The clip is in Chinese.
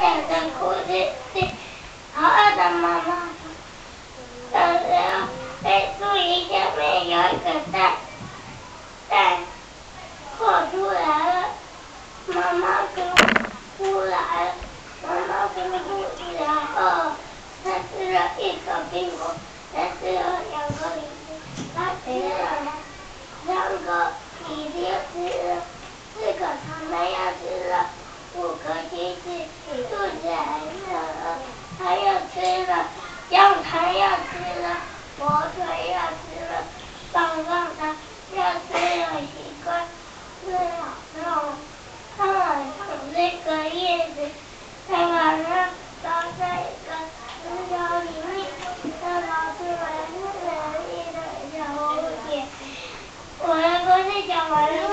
等着哭啼啼，好饿的妈妈。小时候，被树荫下面有一个蛋，蛋破出来了，妈妈跟出来了，妈妈跟出来后，她吃了一口苹果，她吃了两个梨子，她吃了三个梨子，吃了四个草莓，要吃了五个。肚子很饿它又吃了羊肠又吃了火腿又吃了棒棒糖又吃了西瓜吃了肉它很想那个叶子它马上倒在一个青椒里面它跑出来是美丽的小蝴蝶我们都是小完了